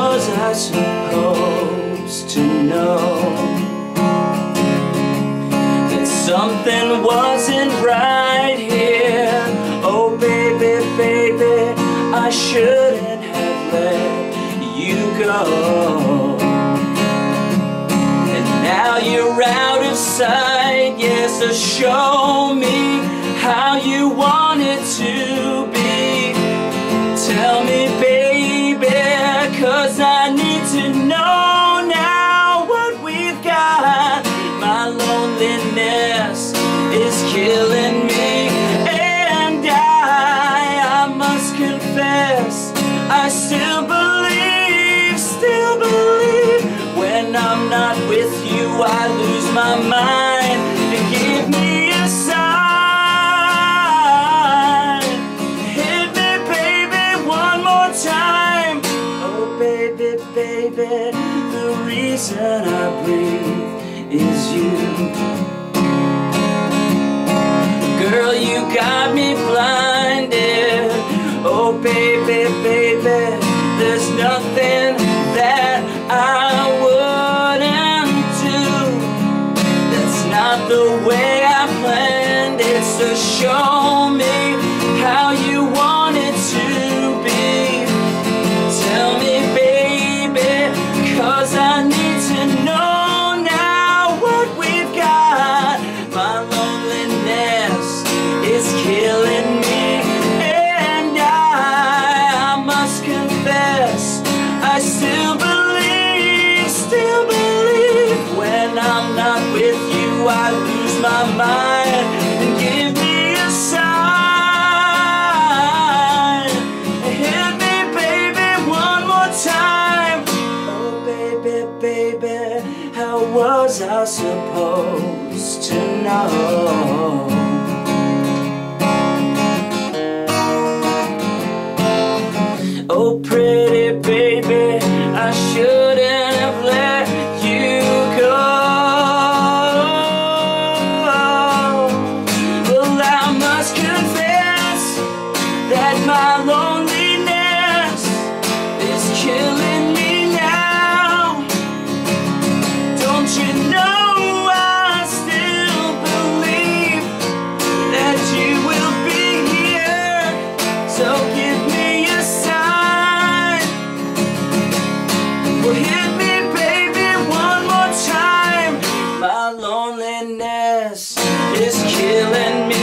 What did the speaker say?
I supposed to know That something wasn't right here. Oh baby, baby, I shouldn't have let you go. And now you're out of sight, yes, so show me how you want it to be. Tell me, baby, cause I need to know now what we've got. My loneliness is killing me, and I, I must confess, I still believe, still believe. When I'm not with you, I lose my mind. The reason I breathe is you. Girl, you got me blinded. Oh, baby, baby, there's nothing that I wouldn't do. That's not the way I planned it, so show not with you, I lose my mind. And give me a sign. Hit me, baby, one more time. Oh, baby, baby, how was I supposed to know? must confess that my loneliness is killing me now. Don't you know I still believe that you will be here? So give me a sign. Well, hit me, baby, one more time. My loneliness is killing me.